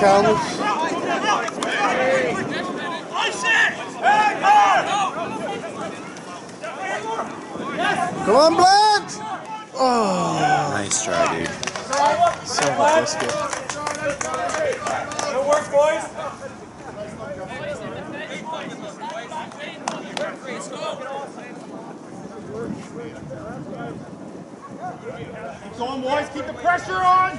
comes. Come on, Blanche! Oh, nice try, dude. So much biscuit. Good work, boys. Keep going, boys. Keep the pressure on.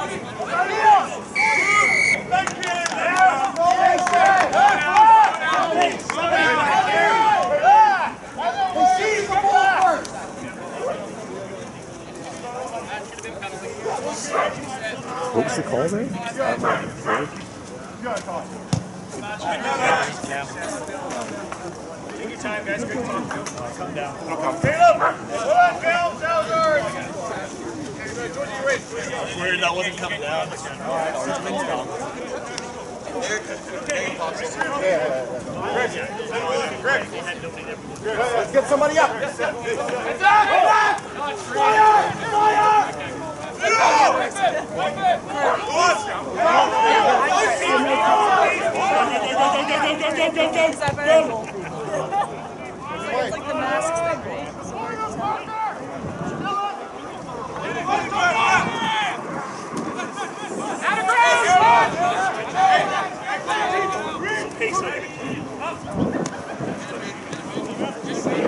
What was the call there? Take your time, guys. Good. Come down. Caleb! Come up. Caleb! Sounds Weird that wasn't coming down. Let's get somebody up! Up! Fire! Fire! Just say,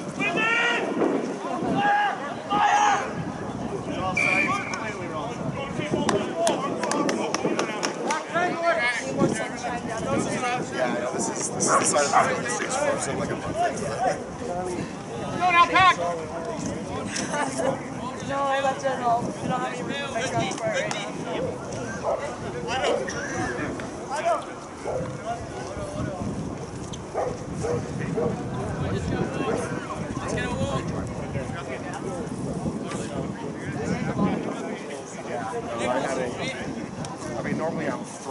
This is this is the side of the field that stays for so like a month. No, I left it at home. Don't have any room for my right now. I don't. Let's get a walk. Yeah, no, I, had a, I mean, normally I'm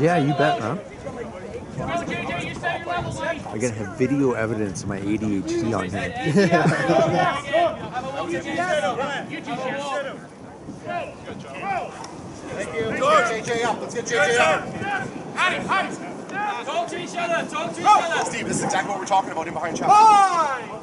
Yeah, you bet, man. I gotta have video evidence of my ADHD on hand. Thank you. Let's JJ up. Let's get JJ up. Howdy, howdy. Talk to each other. Talk to each other. Steve, this is exactly what we're talking about in behind chat. Fine.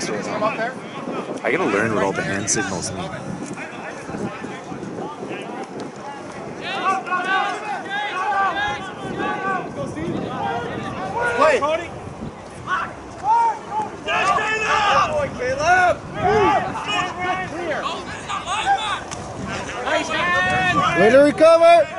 I gotta learn what all the hand signals mean. Way to recover!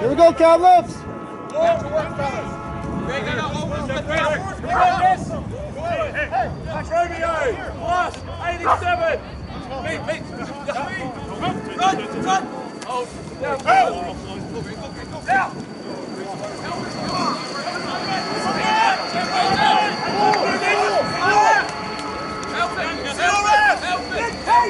Here we go. Go to work, fellas. Plus 87. Meet, meet. Run, run. Oh, down. Down. Help it. Help it. Work each other, work each other, work. Get support, steady.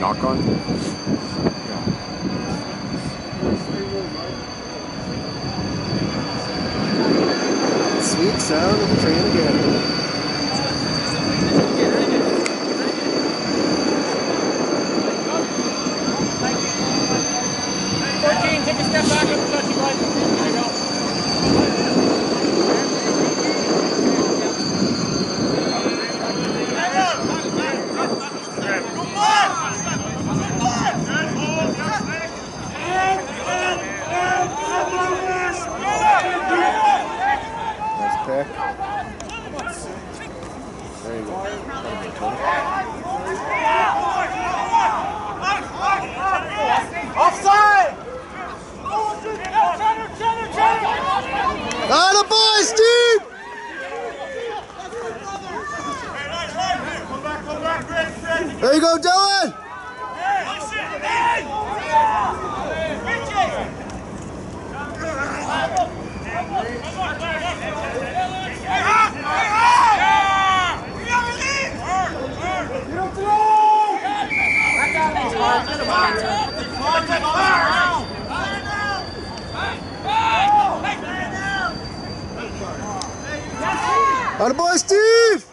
Knock on. Sweet sound of the train again. Fourteen, take a step back go. Offside! Atta boy, Steve! There you go, Dylan! Atta boy, Steve!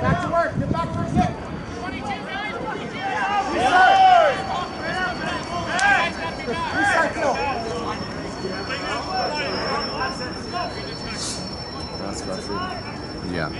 Back to work, get back to work. That's frustrating. Yeah.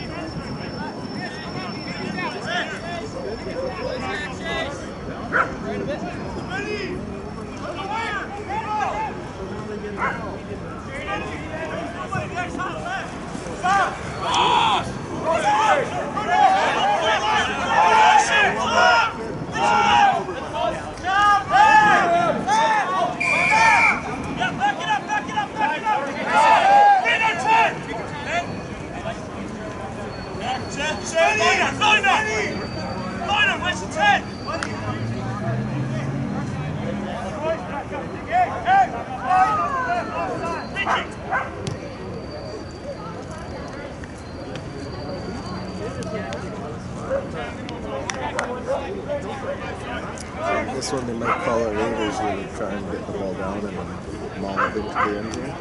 This one they might call it waivers where they try and get the ball down and then maul it into the end zone.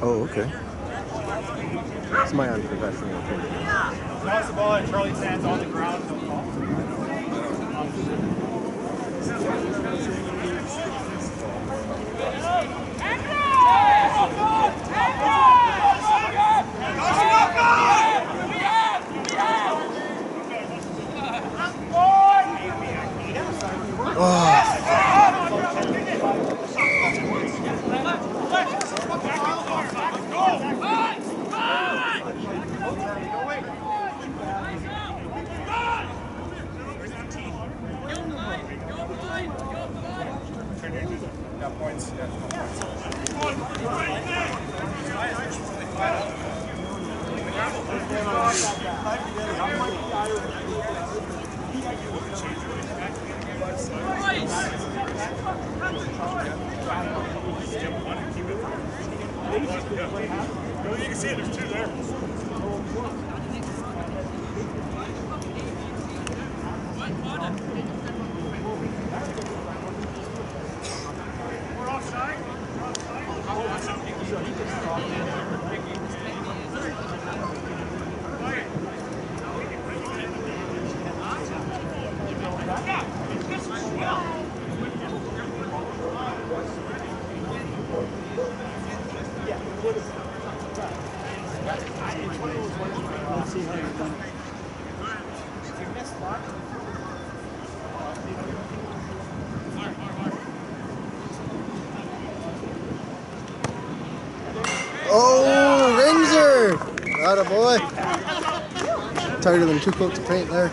Oh, okay. It's my unprofessional opinion. Toss the ball and Charlie stands on the ground. no call. Points. Oh, Ringer! a boy. Tighter than two coats of paint there.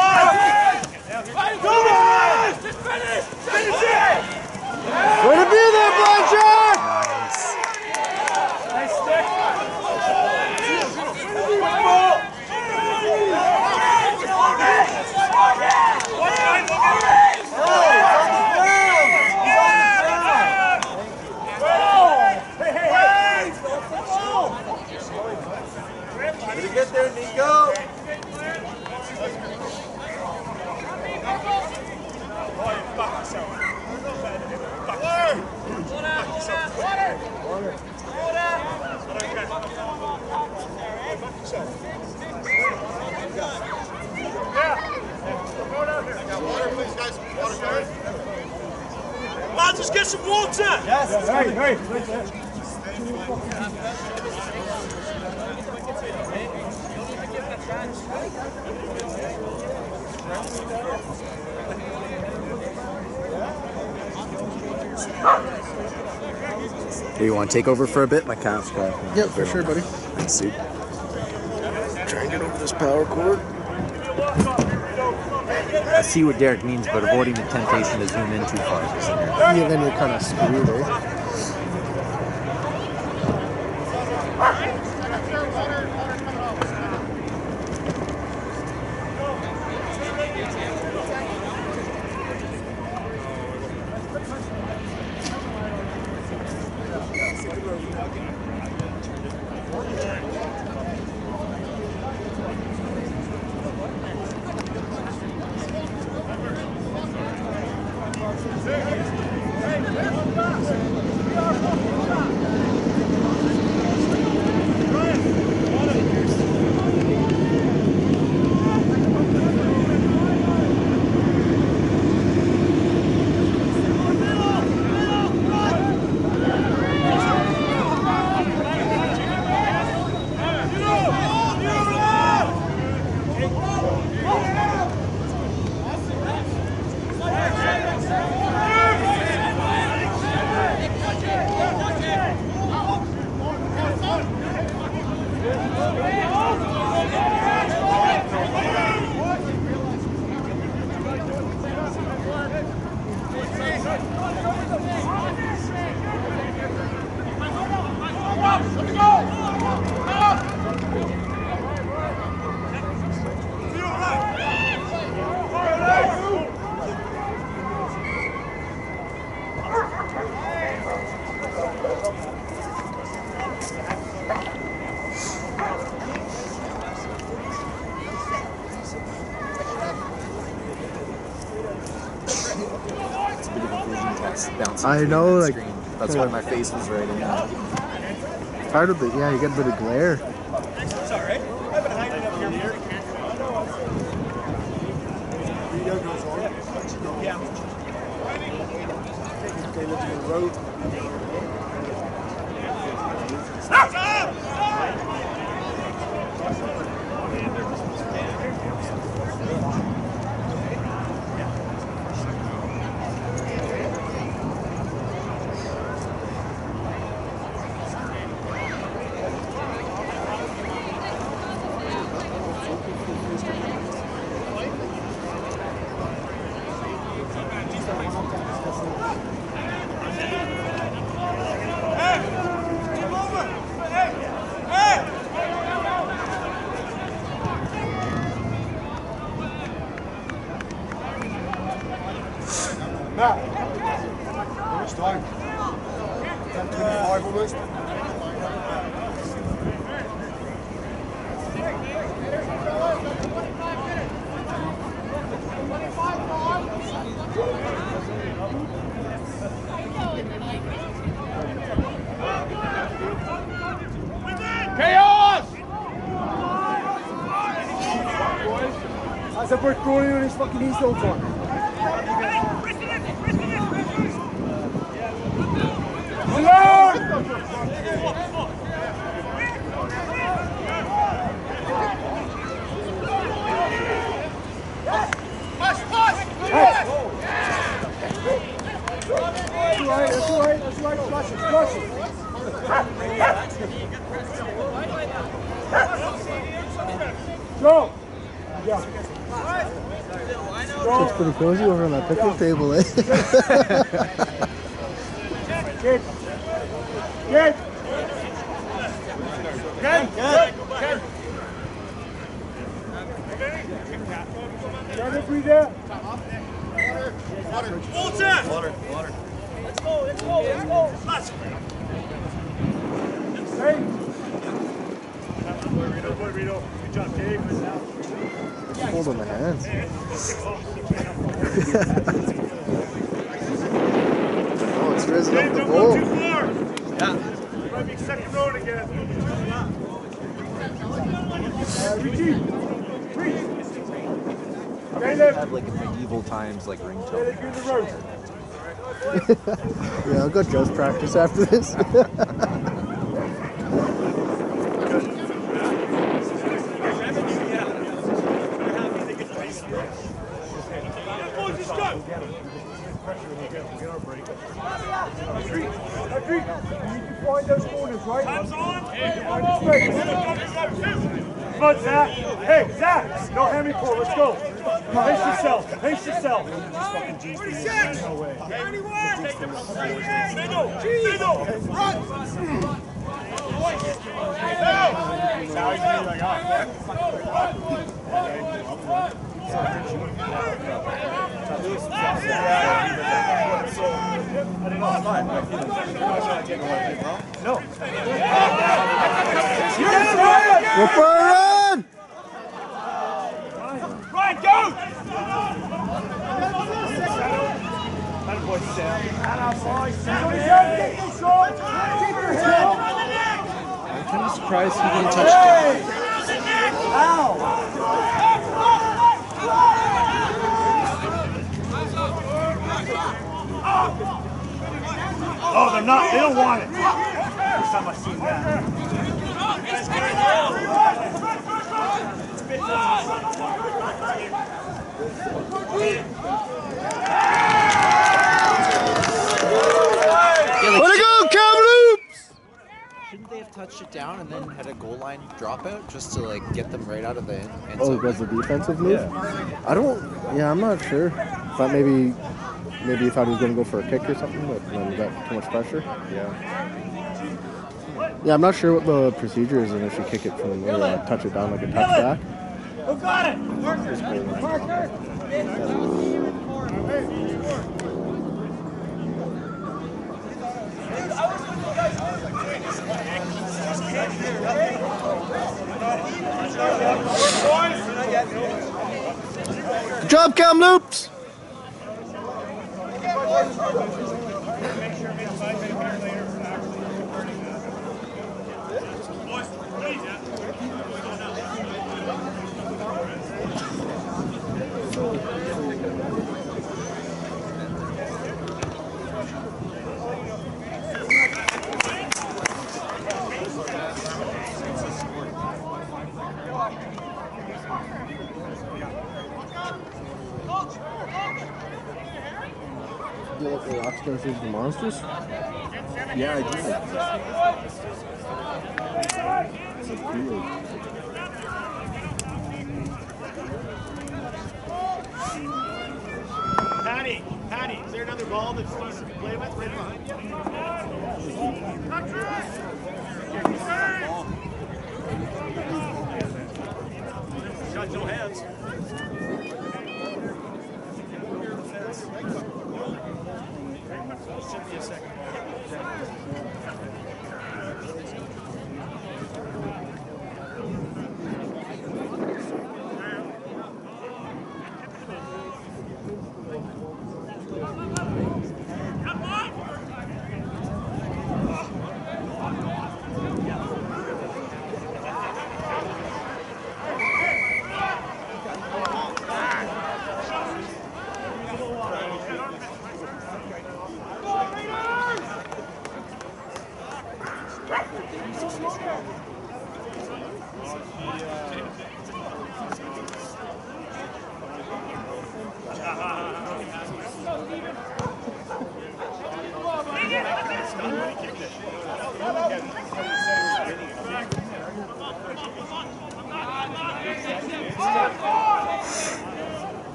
Way to be there, Blanchard! Lads, let's get some water! Yes, yes right, right. Do you want to take over for a bit? My calf's cracking. Yeah, for sure, buddy. Thanks, dude this power cord. I see what Derek means, but avoiding the temptation to zoom in too far. Yeah, then you're kind of screwed, eh? I know, like- screen. That's why my face was right in. Part of it, yeah, you get a bit of glare. Fucking east all time. That's right, that's right, that's right, flush it, flush it. Go! Yeah. It's pretty cozy over on that picnic table, eh? Good. Good. Good. Good. Good. Try to breathe out. Let's go, let's go, let's go. Let's Hey. Holding the hands. oh, it's risen up the bowl. Might be second road again. Uh. Stay. Have like a medieval times like ringtone. left in the road. Yeah, I'll go just practice after this. Boys, let's go. pressure and we get, we get our break. Patrick, Patrick, you need to find those corners, right? Time's on. Find the space. Come on, Zach. Hey, Zach. No hammy pull. Let's go. Pace yourself. Pace yourself. Just fucking G's to me. There's no way. No. Go for a run! Ryan, go! Atta boy, Sam. Atta boy, Sam. Get this, Sean. Keep your head. I'm kind of surprised he didn't touch Oh, they're not. They don't want it. First time I've seen that. Let it go, Kamloops! Shouldn't they have touched it down and then had a goal line dropout just to like get them right out of the end, end Oh, zone? that's the defensive move? Yeah. I don't, yeah, I'm not sure. Thought maybe, maybe he thought he was going to go for a kick or something, but then he got too much pressure. Yeah. Yeah, I'm not sure what the procedure is and if you kick it from, or uh, touch it down like a touchback. Who got it? Parker. Parker. Good job, Kamloops! Do like the Rocks versus the Monsters? Yeah, I do. Patty, Patty, is there another ball that Steve can play with right behind you? Got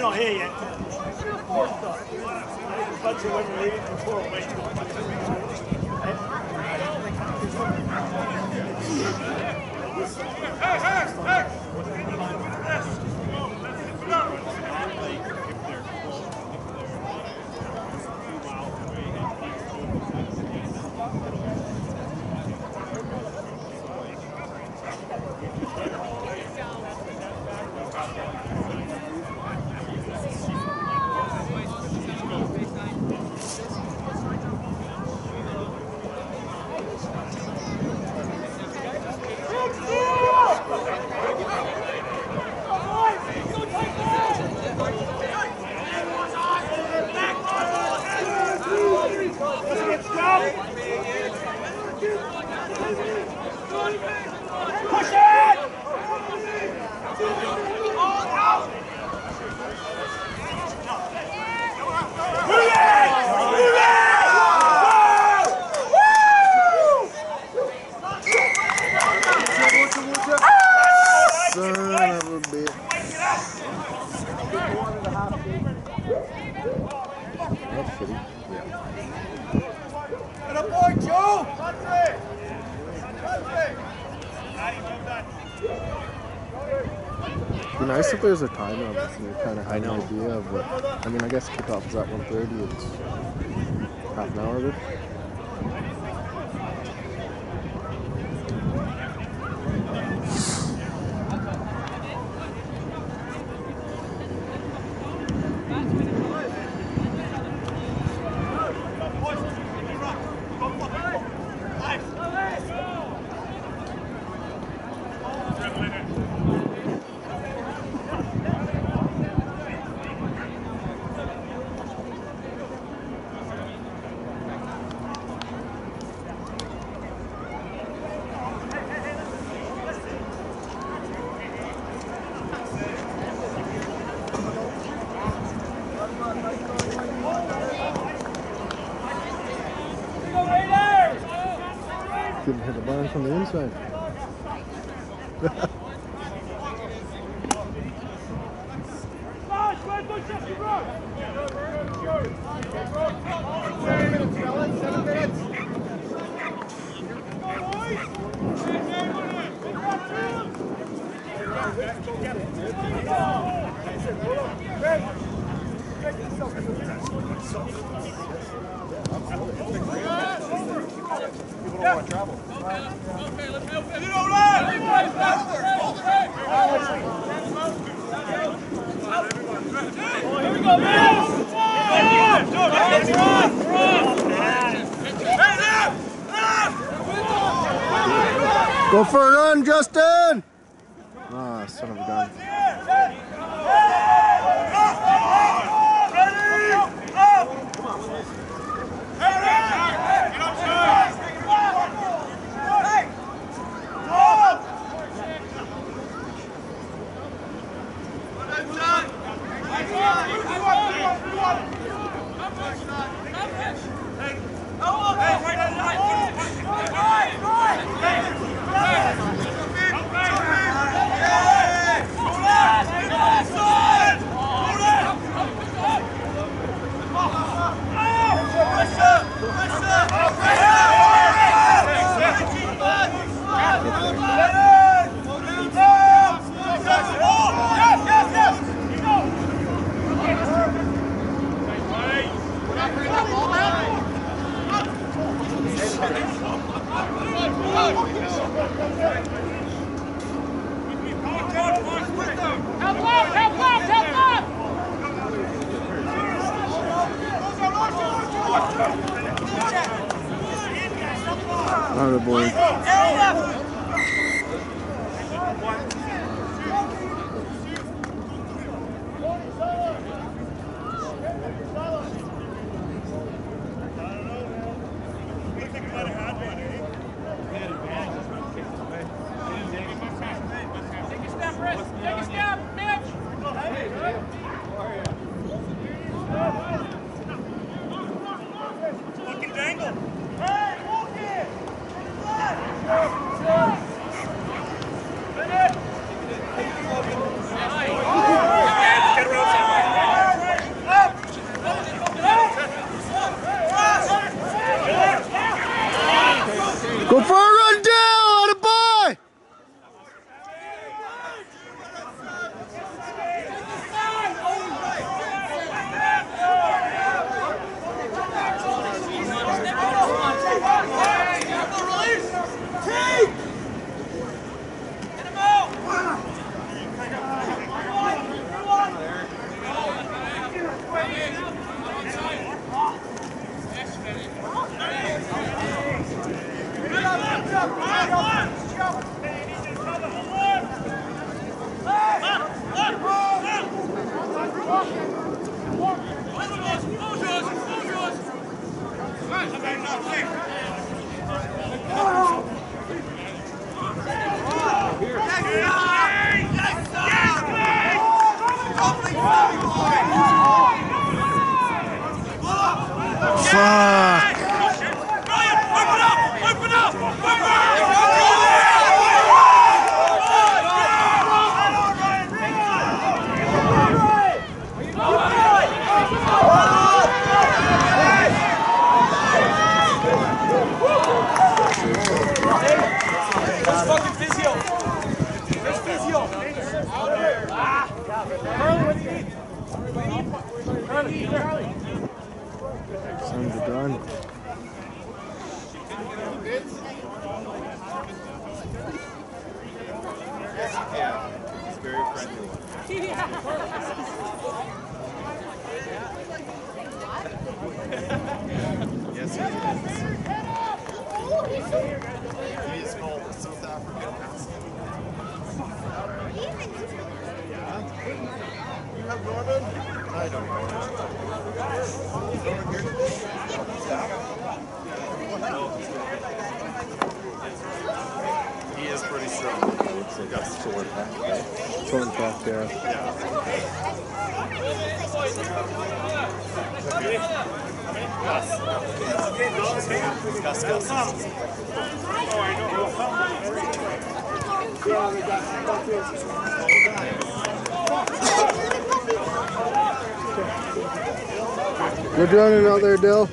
not here yet. A bunch. Hey, hey, hey! Go for a run, Justin! Ah, son of a gun. Help left, help left, help left! All Running out there, Dill.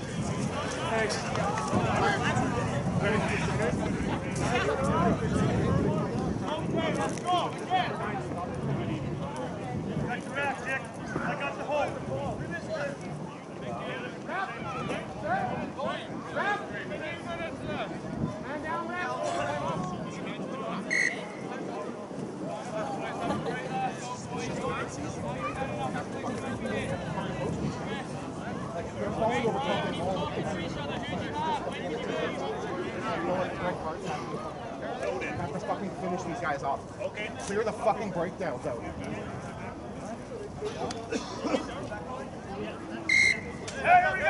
Have to fucking finish these guys off. Okay. Clear the fucking breakdowns out. Hey, here we go.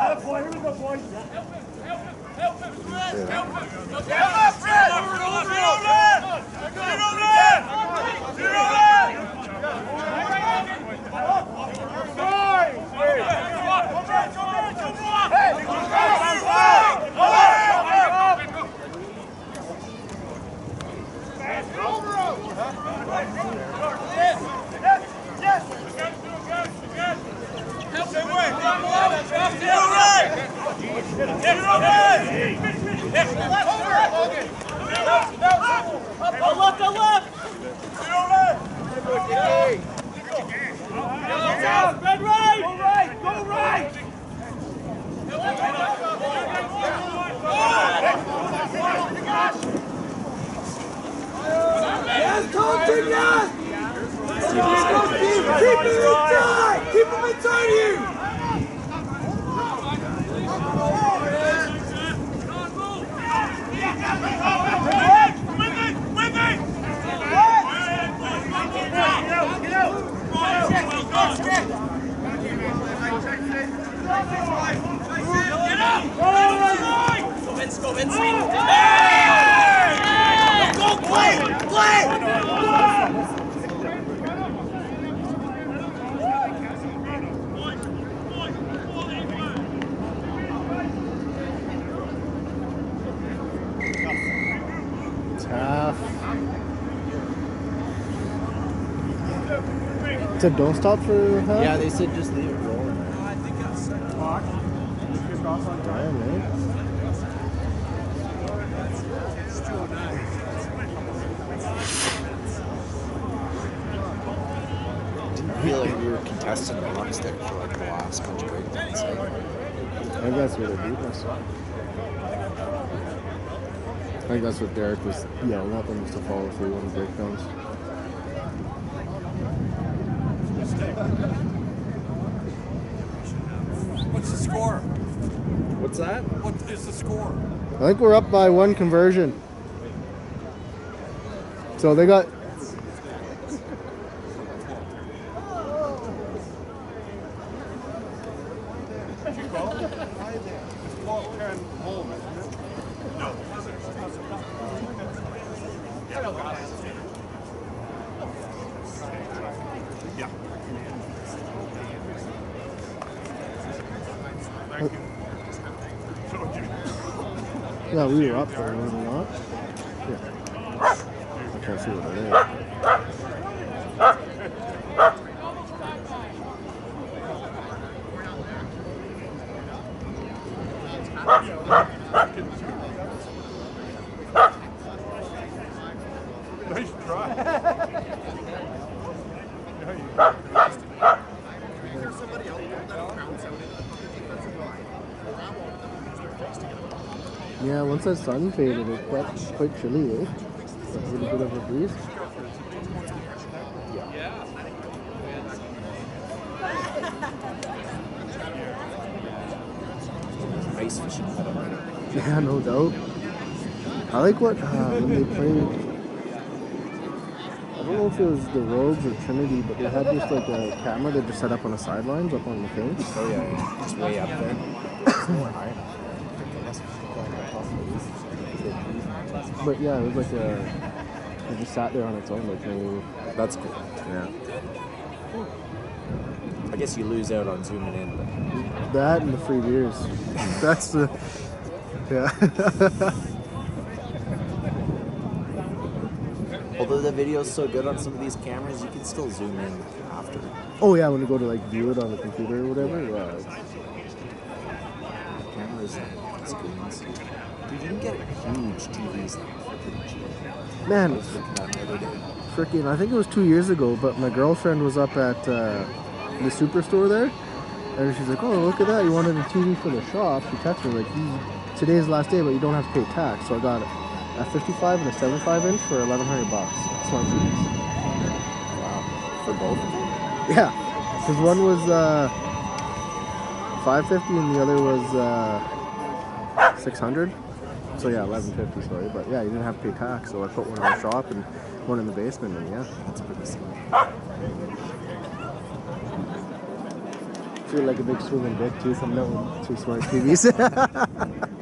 Attaboy, here we go, boys. Red right! Go right! Go right! Yes, Colton, yes! Keep him inside! Keep him inside you! Tough. Said don't stop for half? Yeah, they said just leave it rolling. Damn, man. I feel like we were contesting the long stick for like the last bunch of breakdowns. Like, I think that's where they beat us. I think that's what Derek was yelling at them was to follow through on the breakdowns. What's the score? what's that? What is the score? I think we're up by one conversion. So they got Yeah, we were up there, were we not? Yeah. I can't see what it is. Nice try. Faded, it got quite chilly, eh? A little bit of a breeze. Ice fishing. Yeah, no doubt. I like what uh, when they played. I don't know if it was the Rogues or Trinity, but they had just like a camera they just set up on the sidelines up on the thing. Oh yeah, just way up there. It's more high enough. I guess we should go on top of these. But yeah, it was like a. It just sat there on its own, like no. That's cool. Yeah. I guess you lose out on zooming in. But That and the free beers. That's the. Yeah. although the video's so good on some of these cameras, you can still zoom in after. oh yeah, when you go to like view it on the computer or whatever. Yeah. it's- Cameras and screens. Dude, you can get huge TVs now for pretty cheap. I Man, was looking at the other day. freaking I think it was two years ago, but my girlfriend was up at uh, the superstore there, and she's like, "Oh, look at that! You wanted a TV for the shop?" She texted me like, "You- "Today's the last day, but you don't have to pay tax." So I got a 55 and a 75 inch for 1,100 bucks. Smart TVs. Wow. For both of them? Yeah, because one was uh, 550 and the other was uh, 600. So yeah, 1150. Sorry, but yeah, you didn't have to pay tax. So I put one in the shop and one in the basement, and yeah. That's pretty smart. feel like a big swinging dick too out with two smart TVs.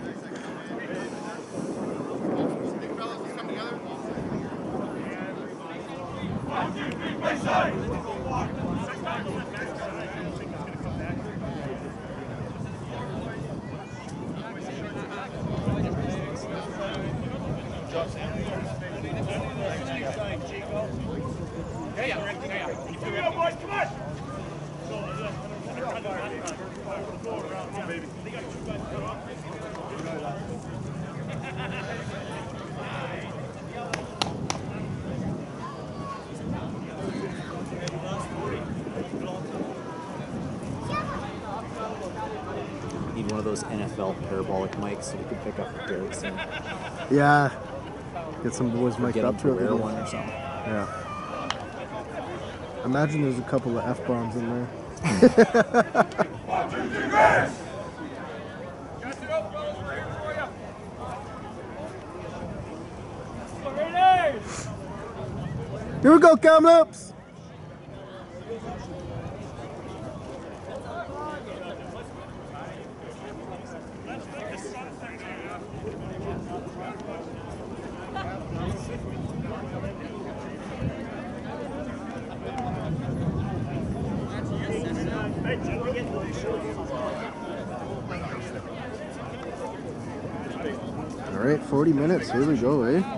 Need one of those NFL parabolic mics so we can Derek soon. yeah, get some boys Or mic'd up to to it. one or something. Yeah. Imagine there's a couple of f bombs in there. Here we go, Kamloops! All right, 40 minutes. Here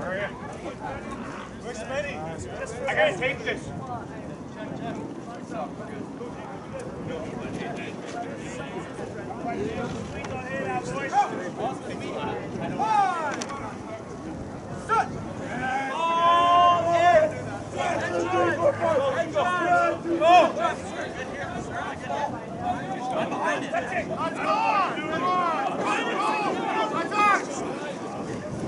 Where's Smitty? I gotta tape this. That's it. Let's go.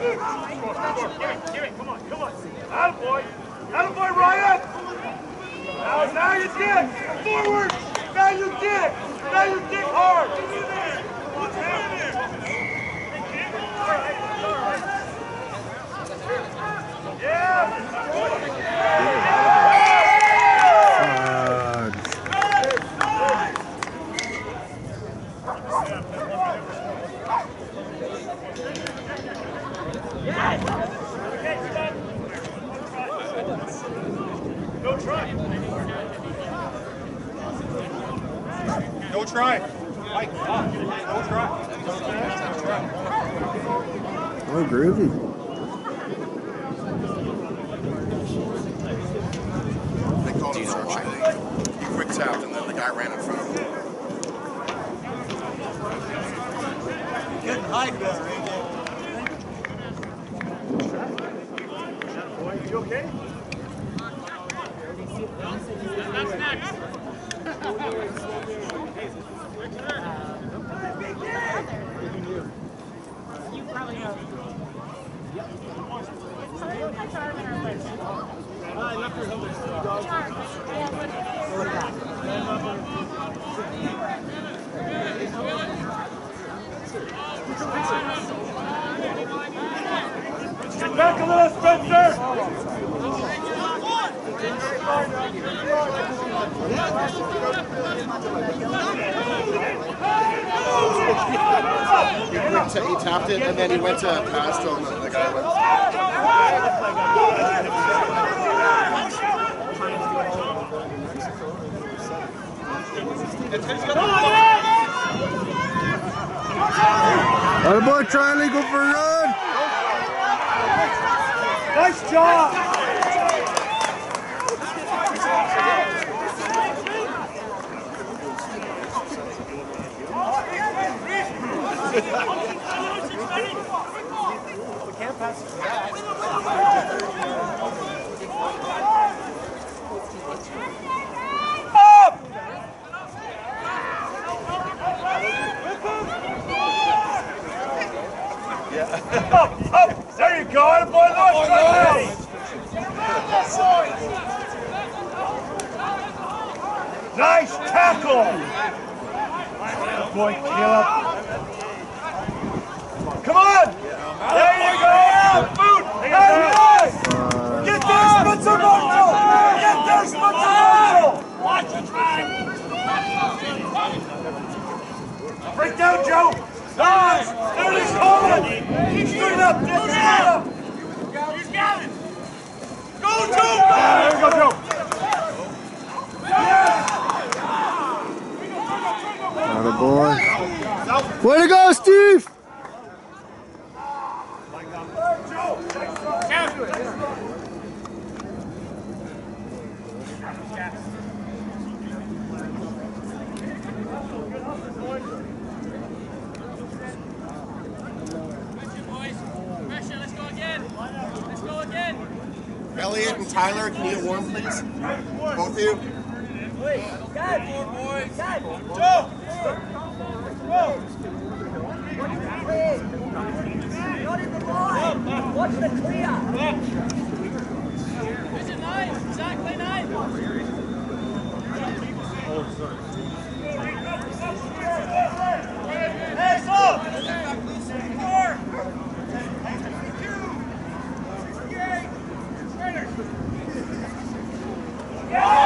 Give it, come on, come on. Attaboy. Attaboy, Ryan. Now, now you dig. Forward. Now you dig. Now you dig hard. No try. No try. Mike, no try. Oh, groovy. They called him search. He quick tapped and then the guy ran in front of him. You he tapped it and then he went to pass to him and the guy went. Boy, try legal for a run. Nice job. Up! Up! There you go, boy, Nice tackle! Boy, Caleb. Come on! There you go! Boot! Hey, boys! Get there, Spencer Marshall! Get there, Spencer Marshall! Watch it, Break down, Joe! Nice! There it is, Coleman! Straight up, Dick, straight up! He's got it. Go, Joe! There you go, Joe! Atta boy. Way to go, Steve. Boys, pressure. Let's go again. Let's go again. Elliot and Tyler, can you get warm, please? Both of you? Watch the clear. Is it nine? Exactly nine. Hey, so! Yeah,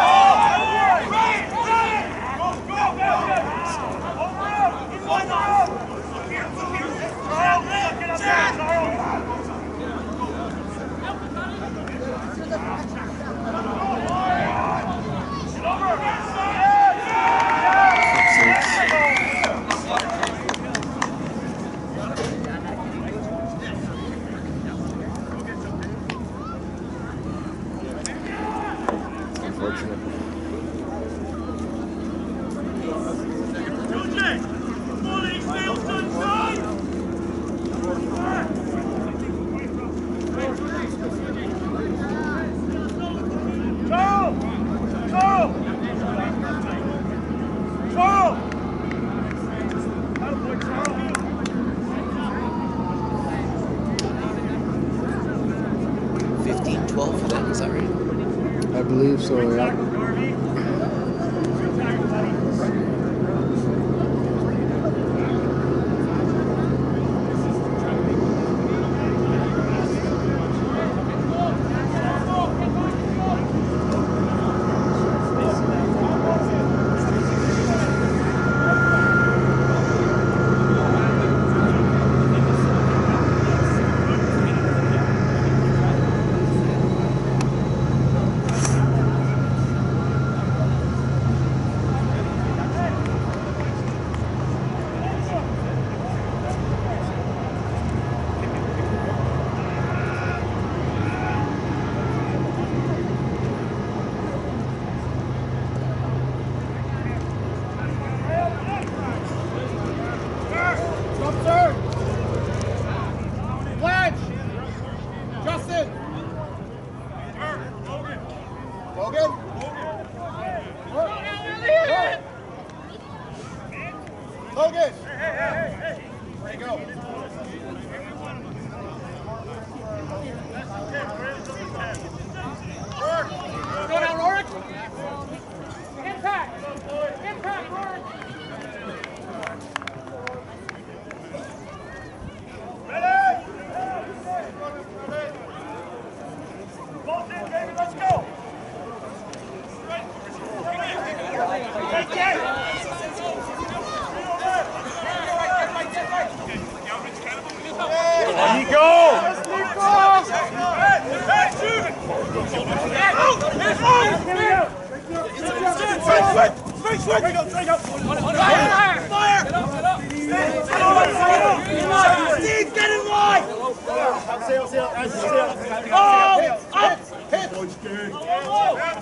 Go,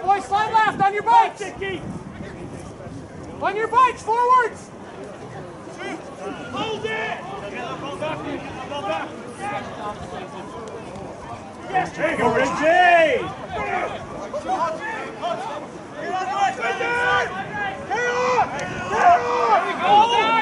boys, slide left on your bikes. On your bikes, forwards. Hold it. Yes, there you go, Reggie. Get on! Get on! There you go!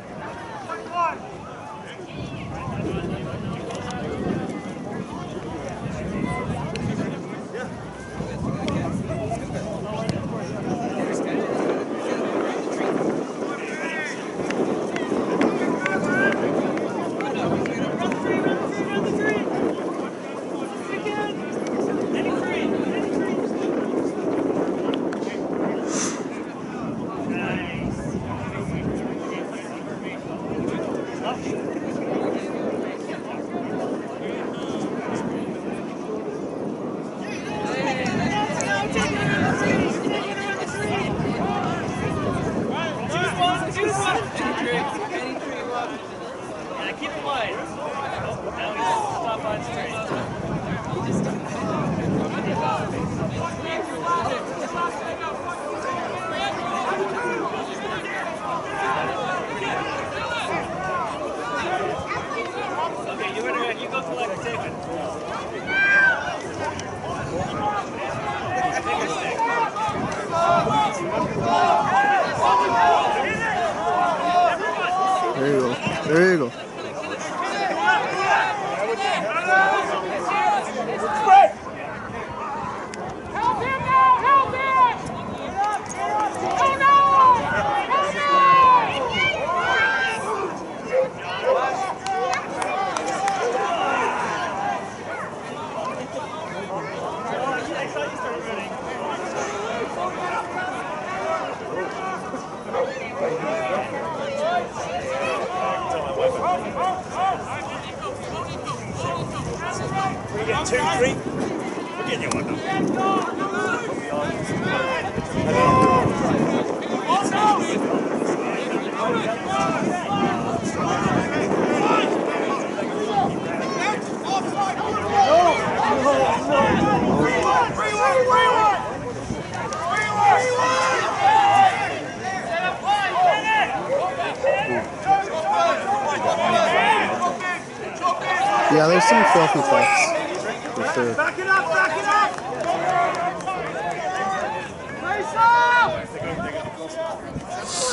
two, three. We're getting you one Yeah, there's some filthy fluffs.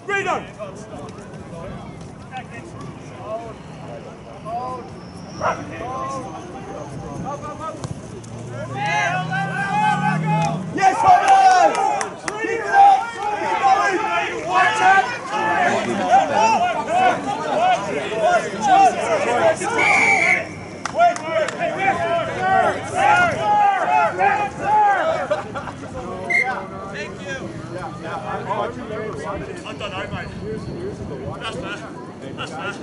step! Reno! Yes, Thomas! Keep it up! Keep going! Watch it! Wait, wait, hey, wait! Sir! Sir! Sir! Sir! Done out, mate. That's.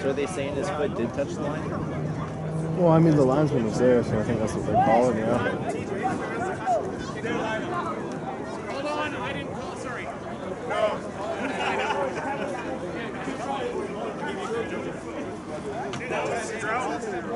So are they saying his foot did touch the line? Well, I mean, the linesman was there, so I think that's what they're calling, yeah. Hold on, I didn't call, sorry. Your guy called this one.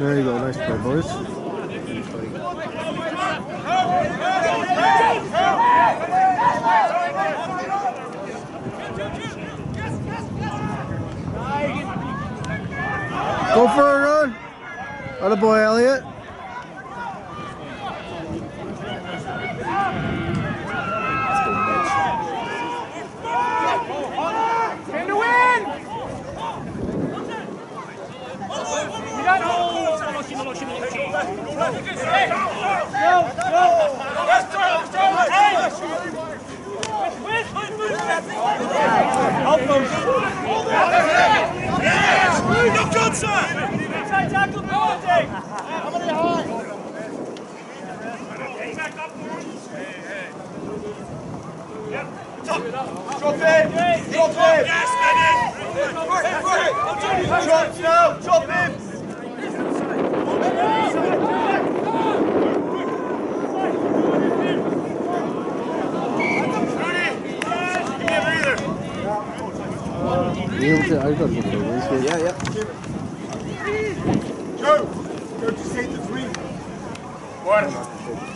There you go, nice play, boys. Go for a run. Atta boy, Elliot. Let's go, Mitch. Can to win! You got holes! Loshi, loshi, loshi. You're good, sir! Inside tackle penalty! Drop in! Drop in!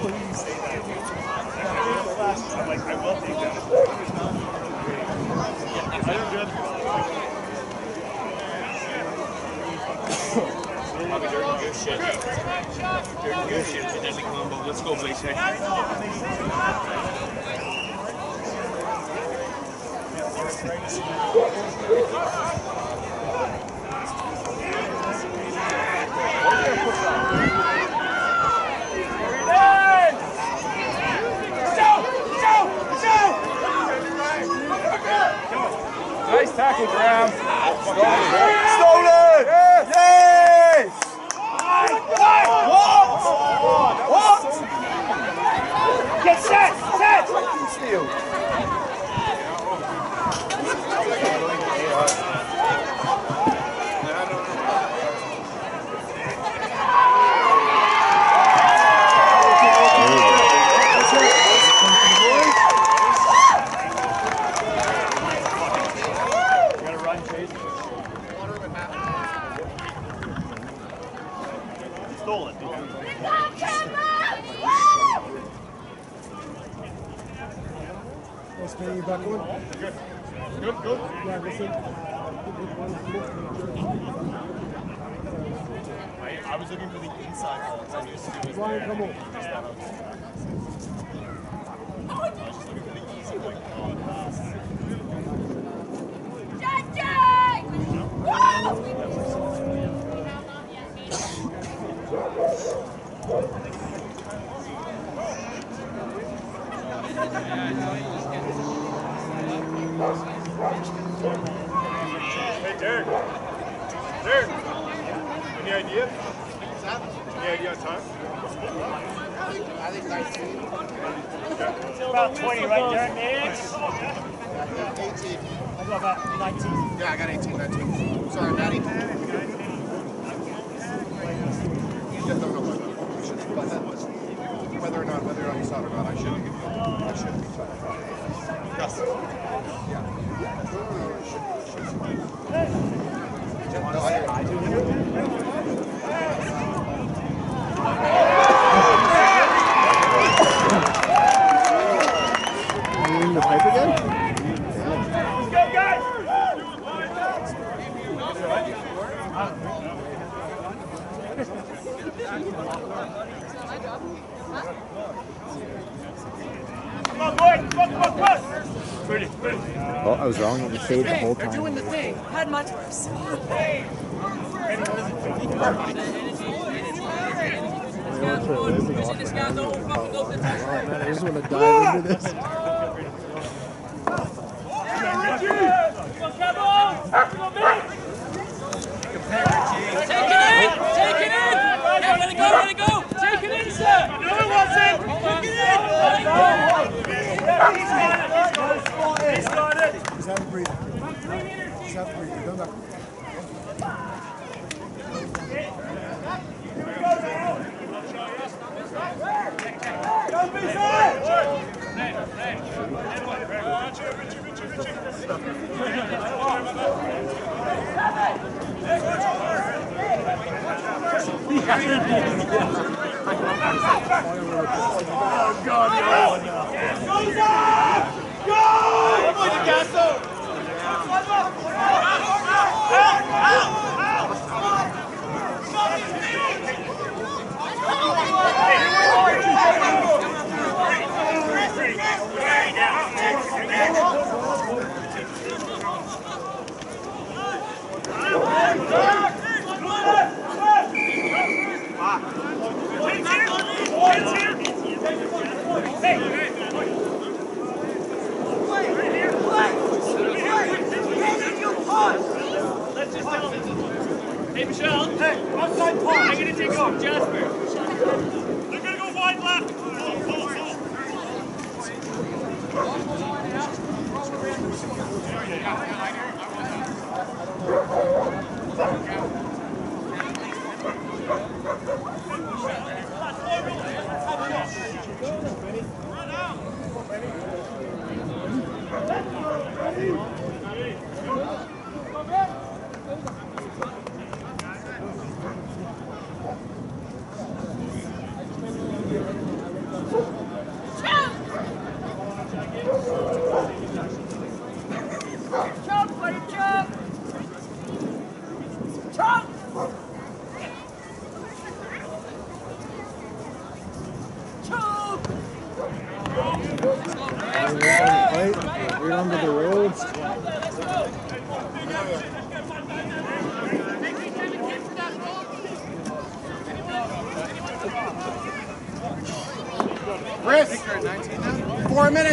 I'm like, I will take that. Let's go, Blaze. goed. Brian, come on. stayed the whole time. They're doing the thing. Had much worse.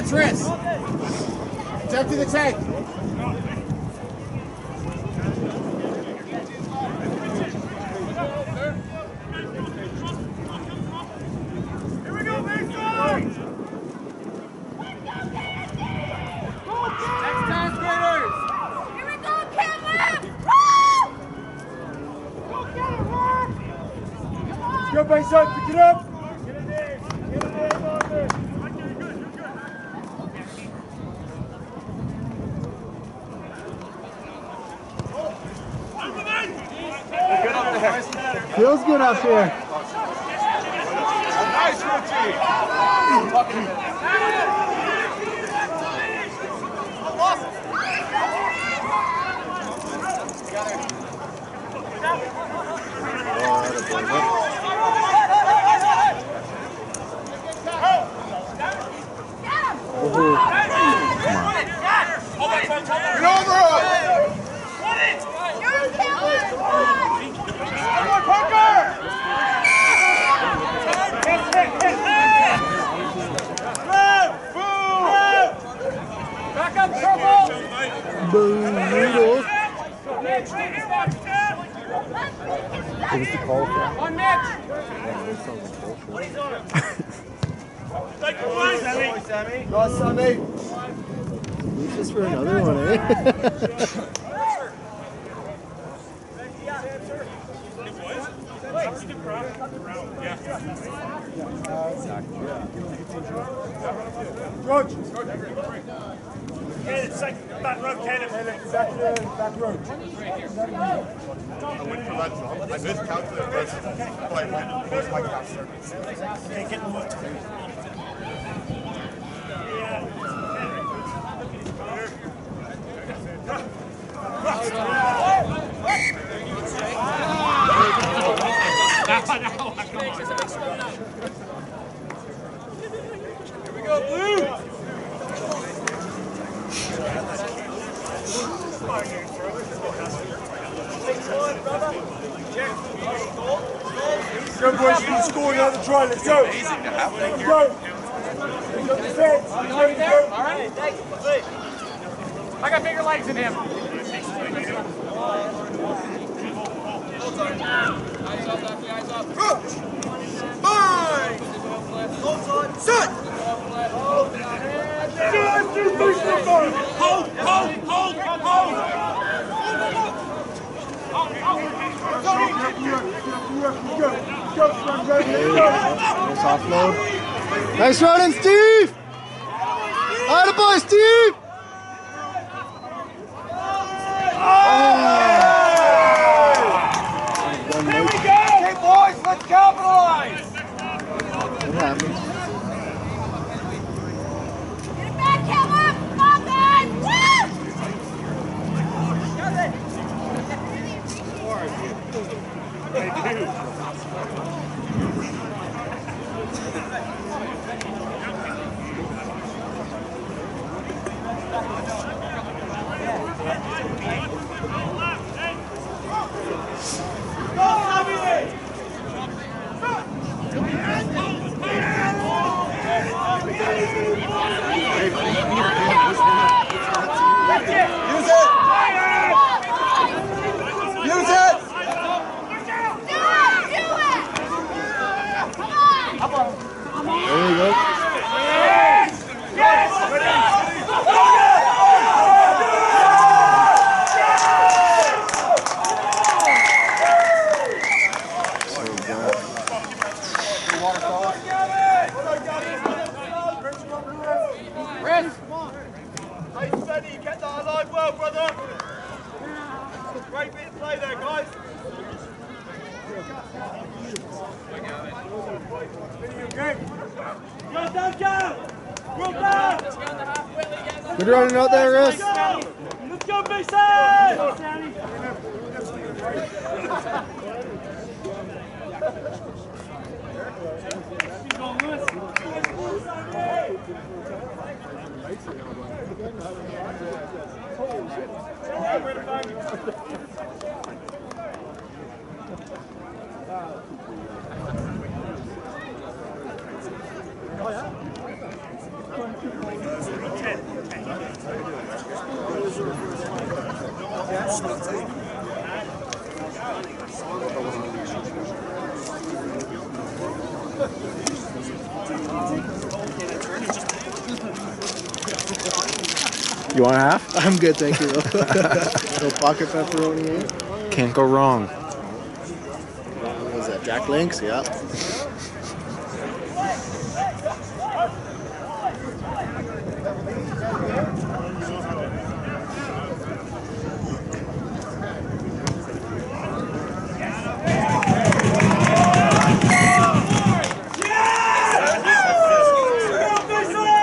Tris. It's empty the tank. up here. Good boys, you can score another try. Let's go. Amazing to have Let's go. All right, thanks. I got bigger legs than him. Eyes up, lefty, eyes up. Fine. Hold, hold, hold nice running, Steve! Atta boy, Steve! Oh! Here we go! Hey, boys, let's capitalize! It happens. Get it back, Caleb! Come on, guys! Woo! Use it! Use it! Do it! Do it! Come on! There you go. So good. Hey, steady, you kept that alive well, brother. Great bit of play there, guys. Well done, Joe. Well done. Good running out there, Russ. Let's go, Mason. You want a half? I'm good, thank you. Little pocket pepperoni. Can't go wrong. What was that? Jack Links? Yeah.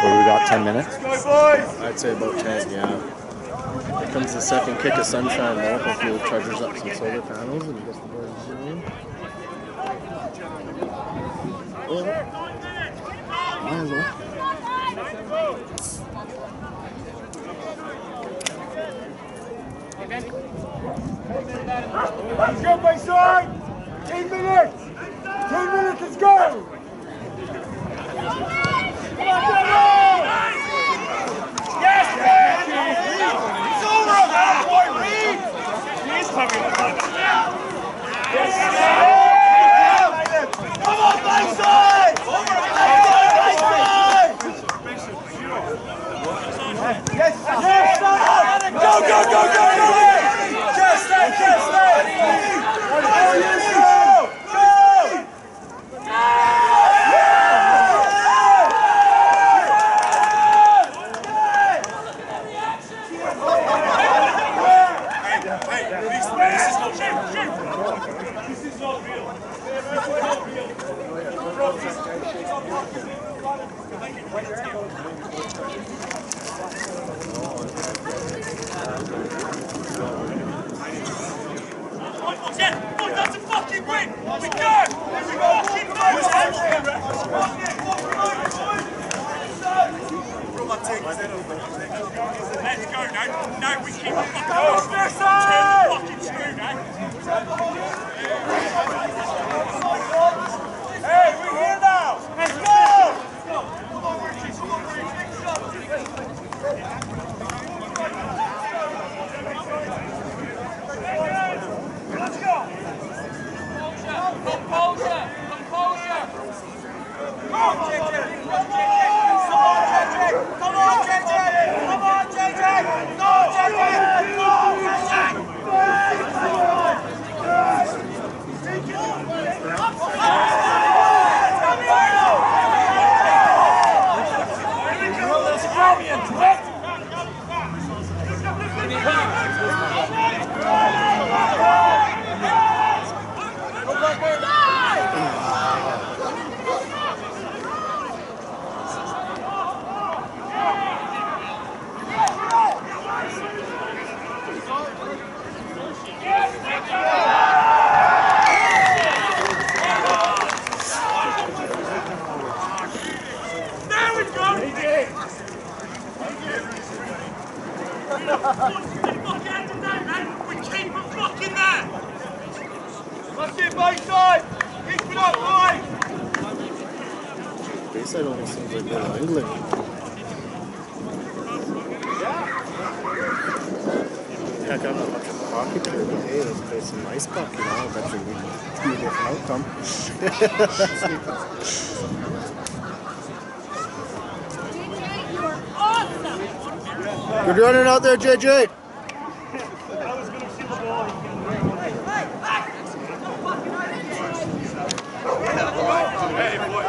What do we got? 10 minutes? Go, boys. I'd say about 10, yeah. Here comes the second kick of sunshine though. Hopefully it charges up some solar panels and gets the boys going. Yeah. Might as well. Let's go, Mason. Eight minutes. Ten minutes, let's go. Come on, Trevor. Yes, man. It's over, bad boy, Reed. He's coming. Come on, Mason. Yes, yes, son. Go, go, go, go, go. Just stay, just stay. Oh, yes, go. Go. Yeah, boy, that's a fucking win. We go. We fucking go. Let's go now. Now we keep the fucking fucking screw now. JJ! Come on, JJ! Come on, JJ! Go, JJ! Side almost seems like Little England. Heck, I'm not much of a hockey player, but hey, let's play some ice puck, you know, eventually we can be a different outcome. You. Good running out there, JJ. I was gonna see the ball. Hey, boy.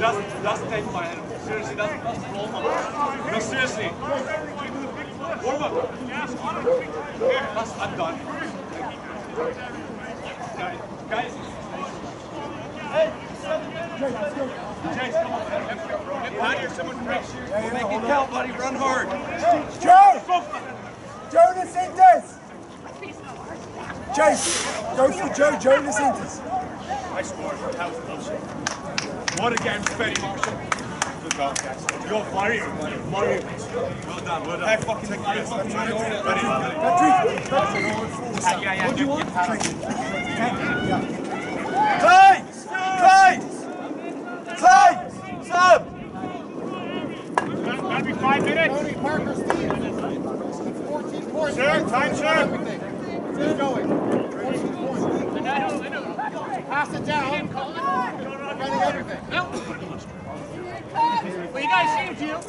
Doesn't, doesn't take my head. Seriously, doesn't, doesn't roll my No, seriously. Warm up. That's, I'm done. Guys, guys. Hey, Chase, come on, man. Get out here. Someone break shoes. Make it count, buddy. Run hard. Joe! Joe DeSantis! Chase, go for Joe, Joe DeSantis. I scored. That was bullshit. What a game, Betty Marshall. Guys. You're funny, funny. Well done, well done. Hey, fucking take this. Ready, ready. Yeah, yeah, yeah. Get, get out of here. Clay! Clay! Clay! Sub! That'll be five minutes. Tony Parker Steve. 14 points. Sir, time, sir. Keep going. 14 points. Pass it down. Running everything. Well, you guys seem to.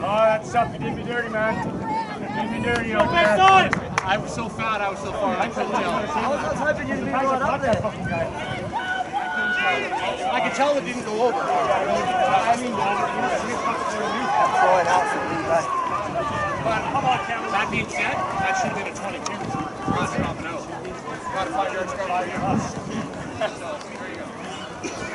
Oh, that's tough. You did me dirty, man. You did me dirty out there. I was so fat, I was so far. I couldn't tell. I was hoping you'd be going up there. I could tell it didn't go over. I mean, going out for me, but That being said, that should have been a 22. Not dropping out. Got a five yard start on out of us. Yeah, home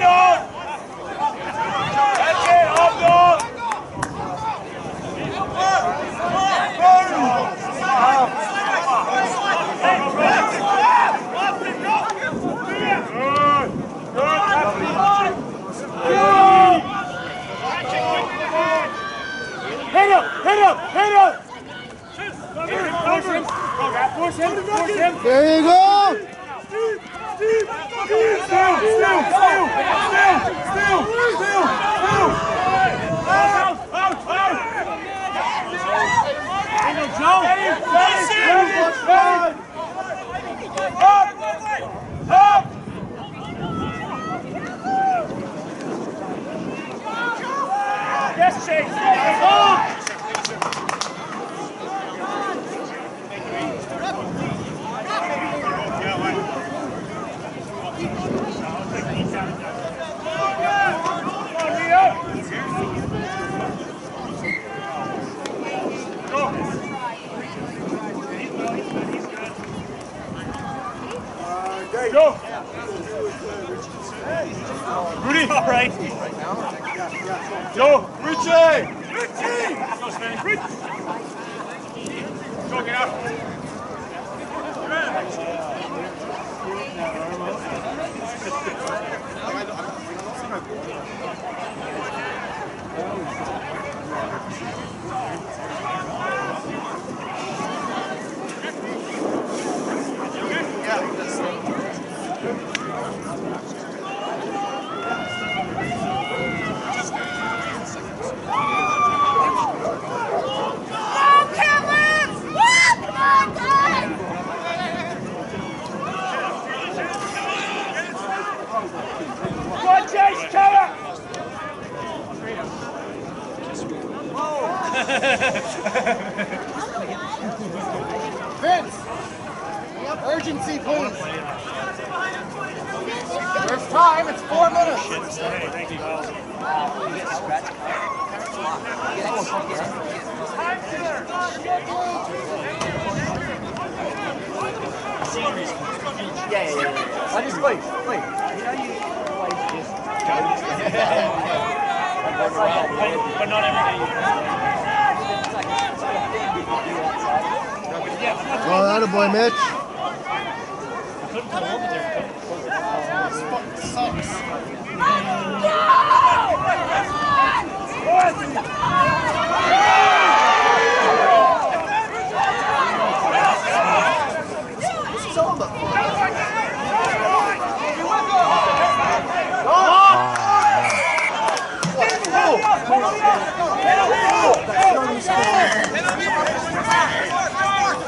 dog. That's it, home dog. hit him! Push him! There you go. Still! Still! Still! Still! Still! Still! Still! Out! Out! Out! Up! Up! Yes, Chase! Up! Go! Rudy! All right. Go! Richie! Richie! Go, Sven. Rich! Go, get out. Go, Kevin! Woo! Come on, guys! Go, Chase! Cover! Vince, urgency, please. There's time. It's four minutes. Yeah, yeah, yeah. I just wait, wait. You know you like just But not every day. it's like it's like a thing you do outside. Well, that a boy, Mitch.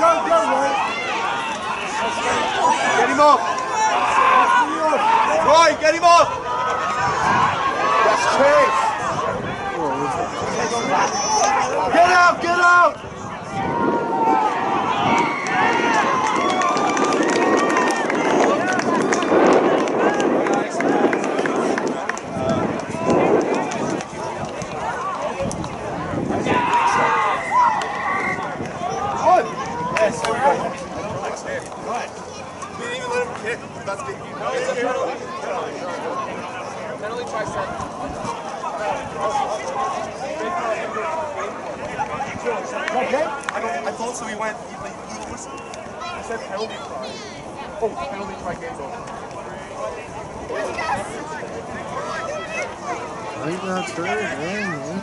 Go, go, Roy. Get him up! Roy, get him up! That's Chase! Get out, get out! Good. Yes, there we go. We didn't even let him kick. That's good. No, it's a penalty. Penalty set. Okay? I, don't, I thought so. He went. He, he, he, was, he said penalty try. Oh, penalty try game's over. I think that's right, man.